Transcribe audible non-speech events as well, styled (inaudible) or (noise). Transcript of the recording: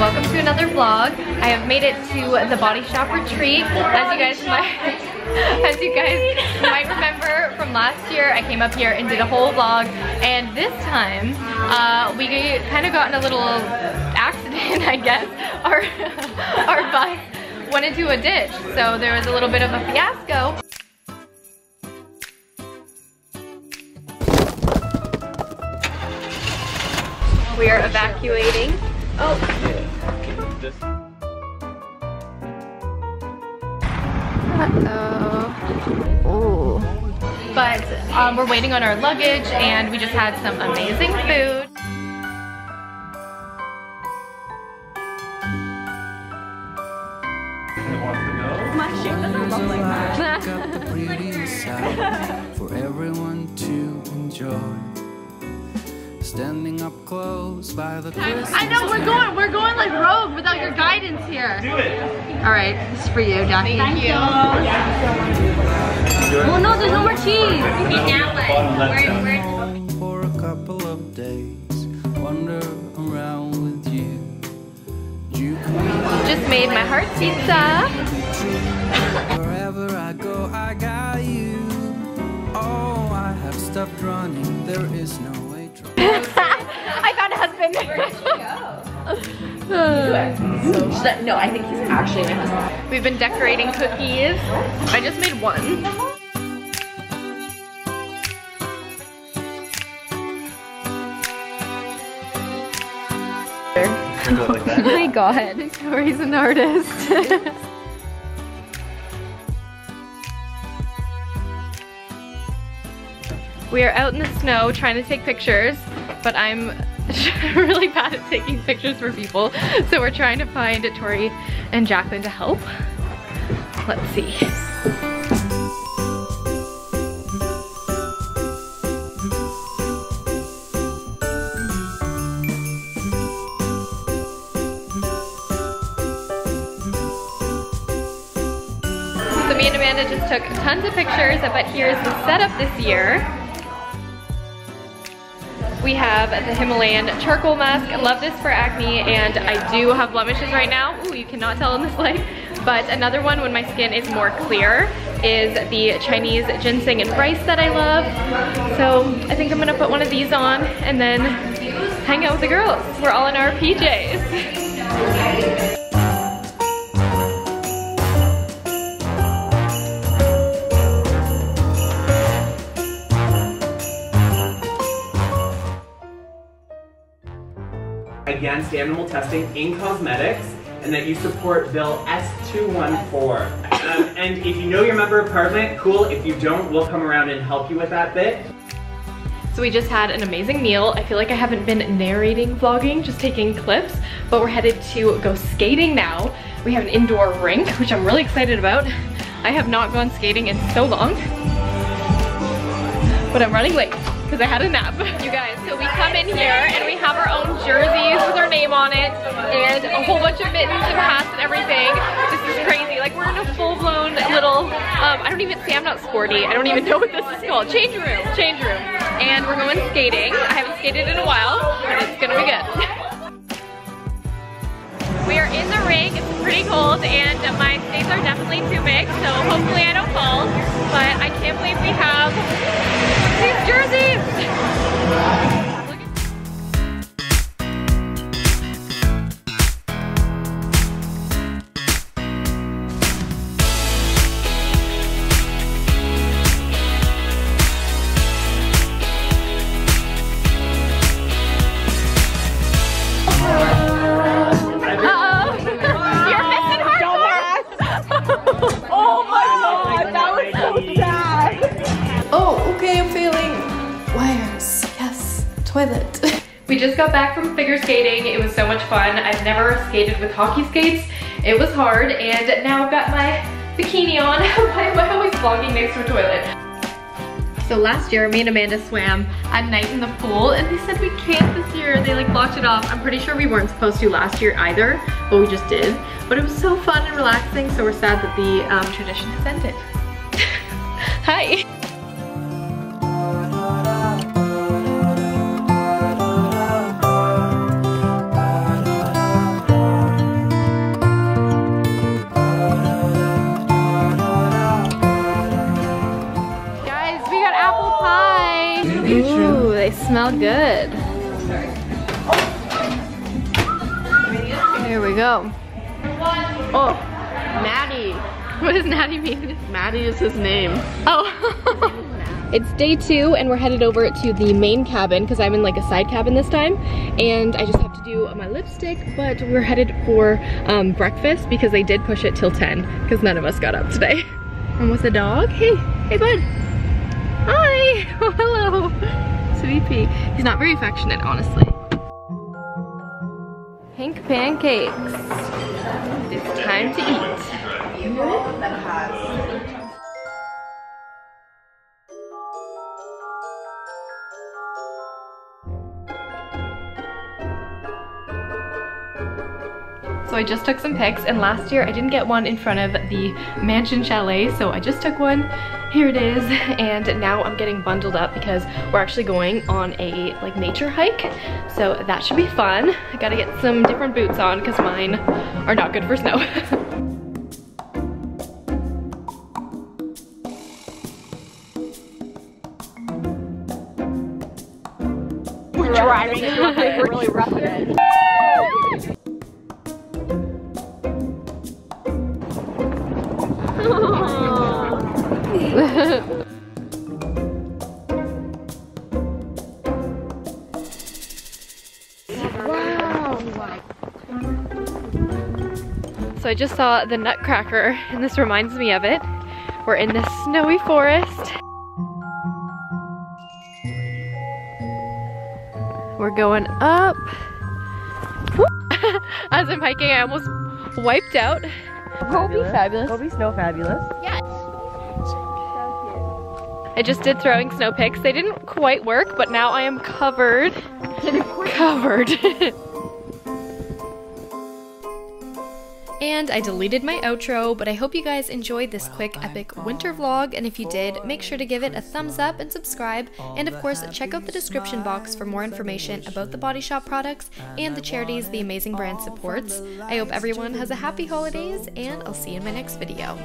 welcome to another vlog. I have made it to the Body Shop retreat. As you guys might, (laughs) as you guys might remember from last year, I came up here and did a whole vlog. And this time, uh, we kind of got in a little accident, (laughs) I guess. Our, (laughs) our bus went into a ditch, so there was a little bit of a fiasco. We are evacuating. Oh. Uh-oh. Ooh. But um, we're waiting on our luggage and we just had some amazing food. My shape doesn't look like that. for everyone to enjoy. Standing up close by the I know we're going, we're going like rogue without your guidance here. Do it. All right, this is for you, Jackie. Thank you. Oh no, there's no more cheese. Okay, now what? Where, where, home for a couple of days. Wander around with you. You just made my heart pizza. (laughs) Wherever I go, I got you. Oh, I have stopped running. There is no way. tr- I found a husband. (laughs) No, I think he's actually my husband. We've been decorating cookies. I just made one. Oh (laughs) my god, Tori's an artist. (laughs) we are out in the snow trying to take pictures, but I'm (laughs) really bad at taking pictures for people. So we're trying to find Tori and Jacqueline to help. Let's see. So me and Amanda just took tons of pictures, but here's the setup this year. We have the Himalayan charcoal mask. I love this for acne and I do have blemishes right now. Ooh, you cannot tell in this light. But another one when my skin is more clear is the Chinese ginseng and rice that I love. So I think I'm gonna put one of these on and then hang out with the girls. We're all in our PJs. (laughs) against animal testing in cosmetics and that you support Bill S214. Um, and if you know your member apartment, cool. If you don't, we'll come around and help you with that bit. So we just had an amazing meal. I feel like I haven't been narrating vlogging, just taking clips, but we're headed to go skating now. We have an indoor rink, which I'm really excited about. I have not gone skating in so long, but I'm running late because I had a nap. You guys, so we come in here and we have our own a whole bunch of mittens and hats and everything. This is crazy. Like we're in a full-blown little, um, I don't even say I'm not sporty. I don't even (laughs) know what this is called. Change room, change room. And we're going skating. I haven't skated in a while, but it's gonna be good. (laughs) We are in the ring, it's pretty cold and my skates are definitely too big, so hopefully I don't fall. But I can't believe we have these jerseys. Toilet. We just got back from figure skating. It was so much fun. I've never skated with hockey skates. It was hard and now I've got my bikini on. (laughs) Why am I always vlogging next to a toilet? So last year, me and Amanda swam at night in the pool and they said we can't this year. They like blocked it off. I'm pretty sure we weren't supposed to last year either, but we just did. But it was so fun and relaxing, so we're sad that the um, tradition has ended. (laughs) Hi. Smell good. Here we go. Oh, Maddie. (laughs) What does Natty mean? Maddie is his name. Oh. (laughs) It's day two and we're headed over to the main cabin because I'm in like a side cabin this time and I just have to do my lipstick but we're headed for um, breakfast because they did push it till 10 because none of us got up today. (laughs) I'm with the dog. Hey, hey bud. Hi, oh, hello. Sweet. He's not very affectionate honestly. Pink pancakes. It's time to eat. So I just took some pics and last year I didn't get one in front of the mansion chalet so I just took one. Here it is (laughs) and now I'm getting bundled up because we're actually going on a like nature hike so that should be fun. I gotta get some different boots on because mine are not good for snow. (laughs) We're driving really rough So I just saw the Nutcracker and this reminds me of it. We're in this snowy forest. We're going up. (laughs) As I'm hiking, I almost wiped out. Go be fabulous. Go be snow fabulous. Yes. I just did throwing snow picks. They didn't quite work, but now I am covered. covered. (laughs) And I deleted my outro, but I hope you guys enjoyed this quick epic winter vlog, and if you did, make sure to give it a thumbs up and subscribe, and of course, check out the description box for more information about the Body Shop products and the charities the amazing brand supports. I hope everyone has a happy holidays, and I'll see you in my next video.